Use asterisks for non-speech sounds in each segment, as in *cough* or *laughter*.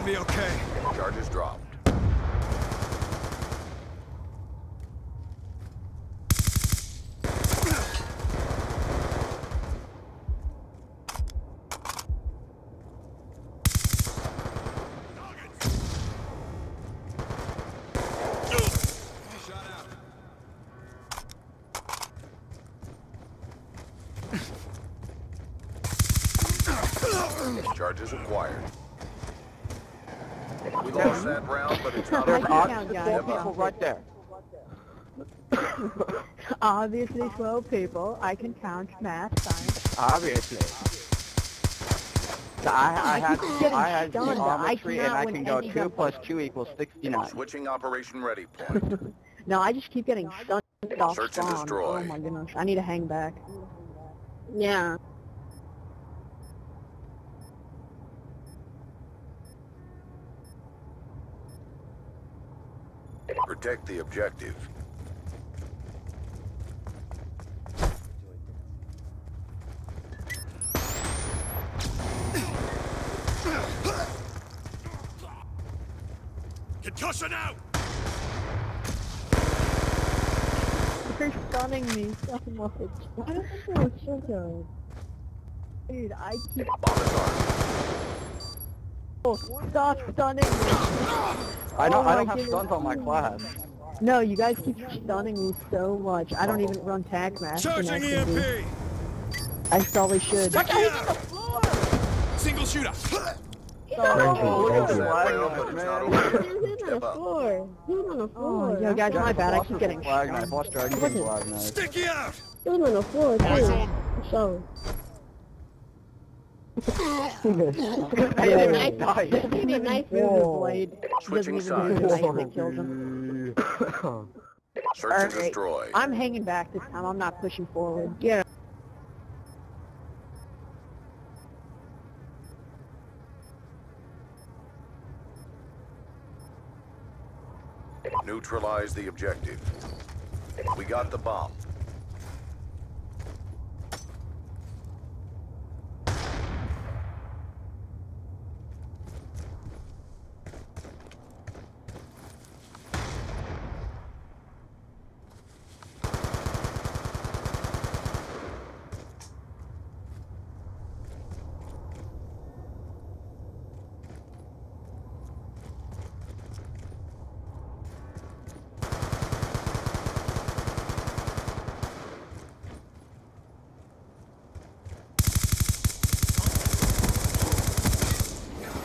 gonna be okay. Charges dropped. Charges acquired. We lost that round, but it's not There's over. I yet. count, guys. four people right there. *coughs* Obviously 12 people. I can count math, science. Obviously. So I, I I had keep I had stunned. I geometry and I can go any two gun plus fight. two equals sixty-nine. Switching operation ready *laughs* point. No, I just keep getting stunned off Search and oh destroy. Oh my goodness. I need to hang back. Yeah. Protect the objective. Concussion out! You're stunning me so much. I don't think it was so good. Dude, I keep Bomb is armed. oh, stop stunning me. I don't Oh I don't my have stuns on my class. No, you guys keep stunning me so much. I don't even run tag match. Charging EMP! I probably should. Sticky out! Single shooter! Oh, look at Lost the that flag round, knife, but it's man. not over. yet. He's Step up. floor. He's on the oh, floor. Oh, yo, guys, my bad. I keep getting flag stunned. knife. Watch Dragon King flag knife. Sticky out! He was on the floor, Eyes too. on! So. I didn't even die. Doesn't even knife move his blade. Doesn't Switching even use the sides. knife that kills him. Search and Alright. destroy. I'm hanging back this time. I'm not pushing forward. Yeah. Neutralize the objective. We got the bomb.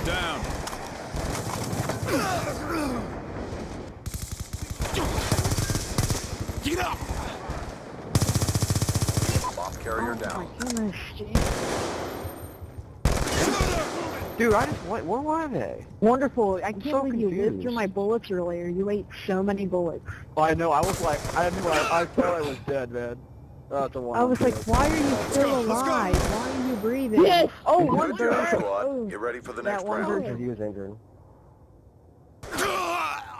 Down. Get up! Bomb carrier down. Oh my goodness, Dude, I just what? Where were they? Wonderful. I can't so believe you lived through my bullets earlier. You ate so many bullets. Oh, I know. I was like, I knew I, I thought I was dead, man. That's the one. I was like, why are you still go, alive? Why are you breathing? Yes! Oh, one Good job, version. Oh, Get ready for the that next one round. version. you, Adrian.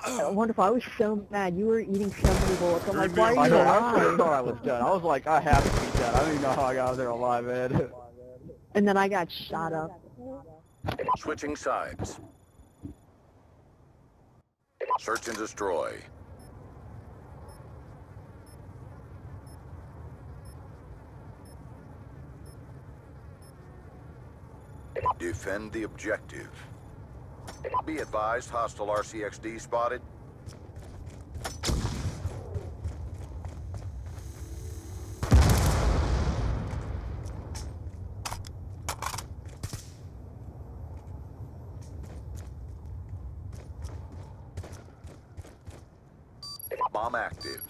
Uh, wonderful. I was so mad. You were eating so many bullets. I'm like, why are you know. I really alive? thought I was dead. I was like, I have to be dead. I don't even know how I got out there alive, man. And then I got shot up. Switching sides. Search and destroy. Defend the objective. Be advised, hostile RCXD spotted. Bomb active.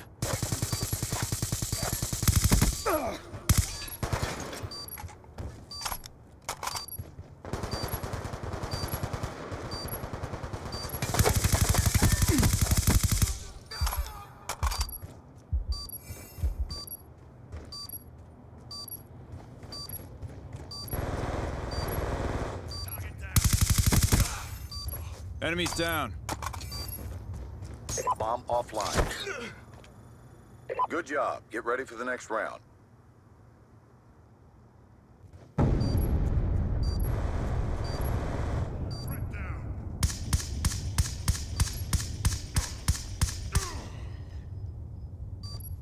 Enemies down. Bomb offline. Good job. Get ready for the next round.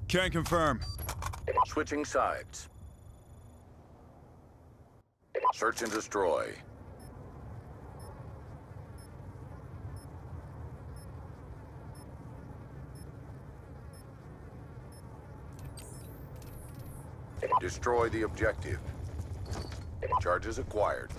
Can confirm. Switching sides. Search and destroy. Destroy the objective. Charges acquired.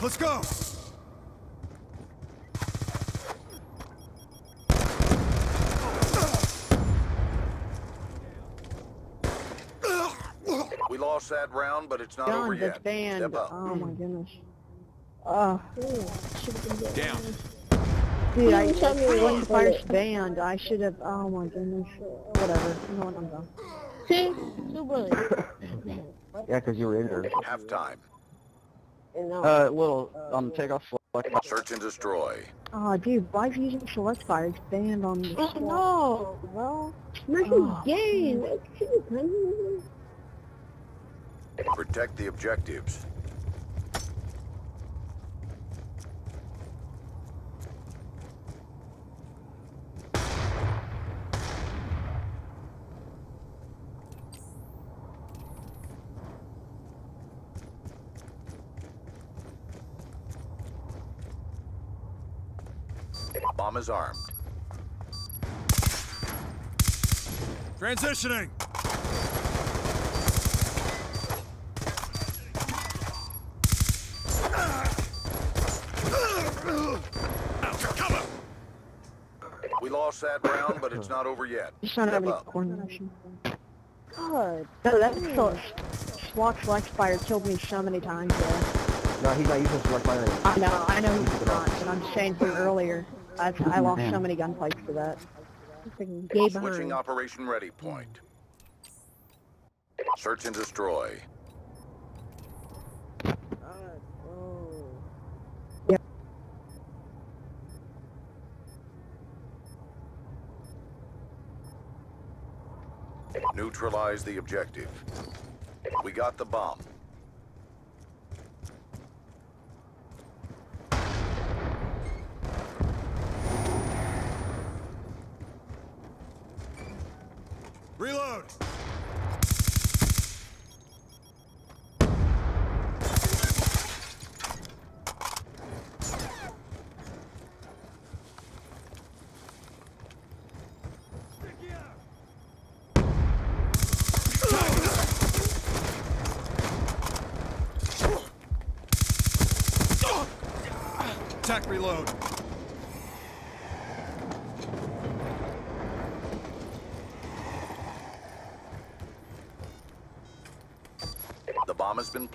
Let's go. We lost that round, but it's not over that's yet. banned. Step up. Oh my goodness. Oh, Should have been good. Down. Ah. dude, I Tell me when what the fire's banned, I should have. Oh my goodness. Whatever. You know what? I'm done. See? Two bullets. *laughs* Yeah, 'cause you were injured. Halftime. And now, Uh, little, um, take off select button. Search and destroy. Oh, dude, why is he using select fire? It's banned on the. oh no, well, this Oh. is gay. That's *laughs* cute. Protect the objectives. Bomb is armed. Transitioning. Cover. We lost that round, but it's not over yet. Just don't have Step up. coordination. God. No, oh, that so, SWAT select fire killed me so many times. Though. No, he's not using select button. I know, I know he's not, but I'm saying from earlier, I, I lost so many gunfights for that. Gay Switching operation ready point. Search and destroy. Neutralize the objective. We got the bomb. Reload. Attack reload. The bomb has been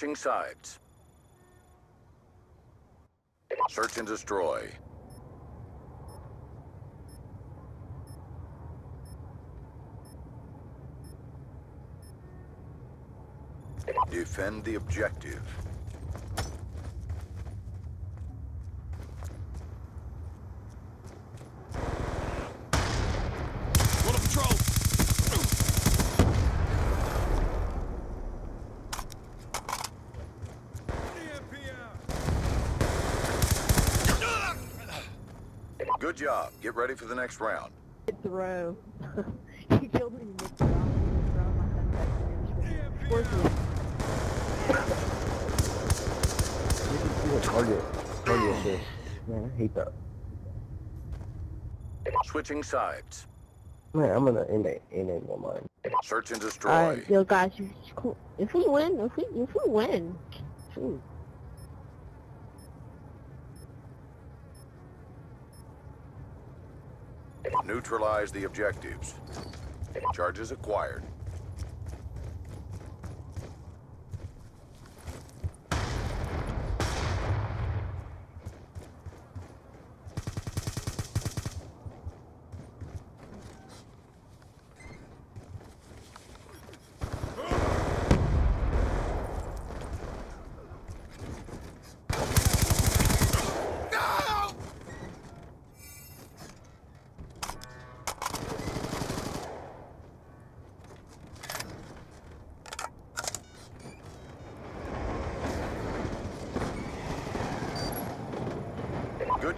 Switching sides. Search and destroy. Defend the objective. Go to patrol. Good job. Get ready for the next round. throw. *laughs* he killed me mid throw. Throw my gun back to Of course he You can see the target. Target assist. Man, I hate that. Switching sides. Man, I'm gonna end it. Enable mine. Search and destroy. Alright, yo guys, if we win, if we if we win, shoot. Neutralize the objectives. Charges acquired.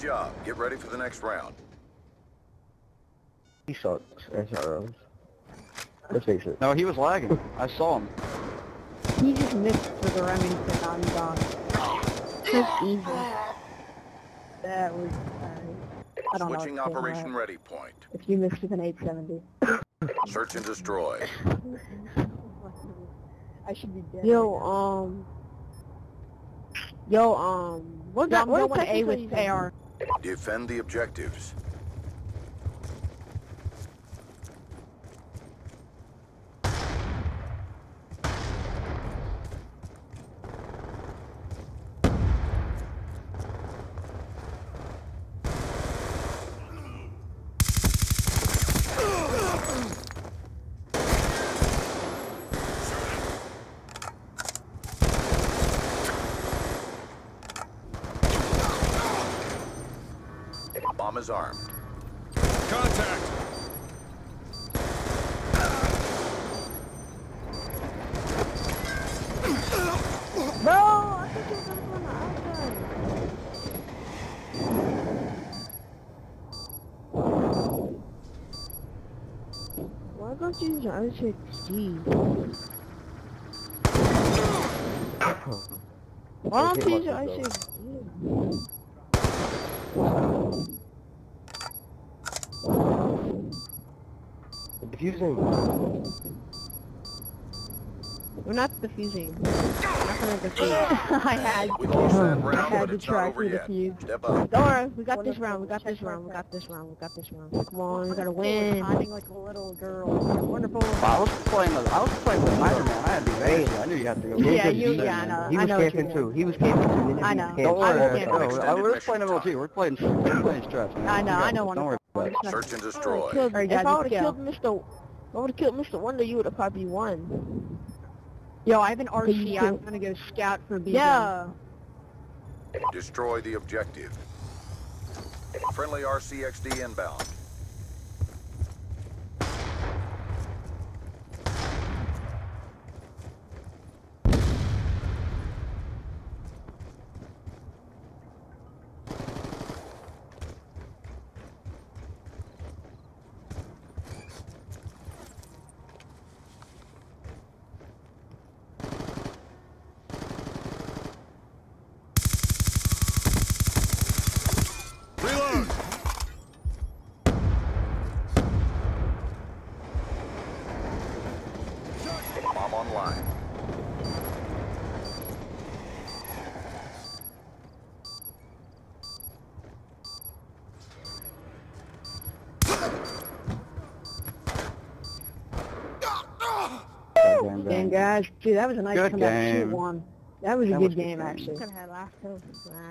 Job. Get ready for the next round. He sucks. SROs. Let's face it. No, he was lagging. I saw him. He just missed for the Remington on Don. That's easy. That was, uh, I don't Switching know. if operation out. ready point. If you missed with an 870. Search and destroy. I should be dead. Yo, right now. um, yo, um, what Yeah, got I'm what going A with technically- AR. Defend the objectives. Bomb is armed. Contact! Bro, I think it was on the outside. Why don't you use your R6D? Why don't you use R6D? Diffusing. We're not defusing. We're *laughs* not gonna defuse. I had, We lost that I had but to it's not try over for the yet. fuse. Step up. Don't worry, we got this round, we got this round, we got this round, we got this round. Come on, we gotta win. Hiding like a little girl. Wonderful. I was playing with, I was playing with Spider Man. I had to be crazy. I knew you had to go. Yeah, you- yeah, I know. He was camping too. He was camping too. I know. Don't worry, I I, will no, get I, we're playing MLG. We're playing, we're playing stress. I know, I know one Don't worry about. Search and If I destroy. would've if I would've killed go. Mr. I would've killed Mr. Wonder, you would've probably won. Yo, I have an But RC. I'm gonna go scout for B. Yeah. Destroy the objective. Friendly RCXD inbound. Reload! Bomb online. Good game, Damn, man. Guys. Dude, that was a nice Good comeback. Shoot game. one. That was a That good was good game, game. actually. Could've had last two.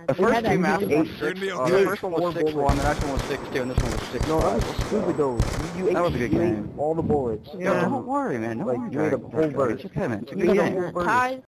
The first had two that matches game. was You're six. gonna Uh, the first one was six bullets. one, the next one was six two, and this one was six No, that was stupid though. You, you That ate, was a good game. all the bullets. Yo, Yeah. don't worry, man. Don't Like, worry. you ate a whole Dragon. bird. It's okay, man. It's a good game. whole bird. Ties,